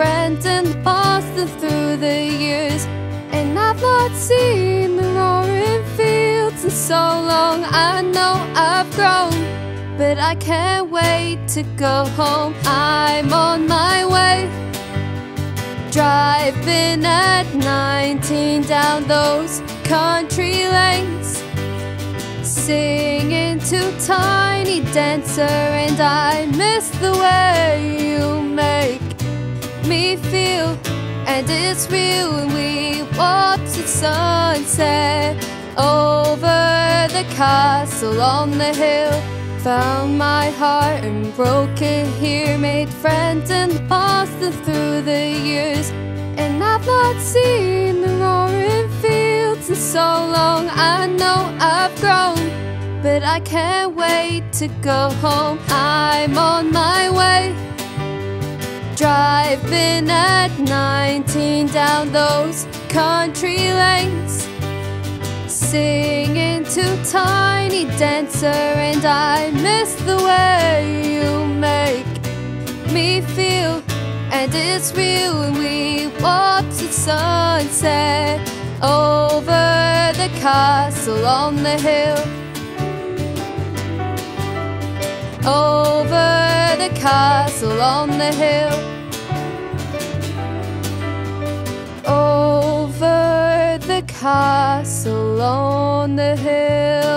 friends and lost them through the years. And I've not seen the roaring fields in so long. I know I've grown, but I can't wait to go home. I'm on my way. Driving at 19 down those country lanes, singing to Tiny Dancer, and I miss the way feel. And it's real when we watch the sunset over the castle on the hill. Found my heart and broke it here, made friends and lost them through the years. And I've not seen the roaring fields in so long. I know I've grown, but I can't wait to go home. I'm on my way. Driving at 19 down those country lanes, singing to Tiny Dancer, and I miss the way you make me feel. And it's real when we watch the sunset over the castle on the hill. Over the castle on the hill. Castle on the hill.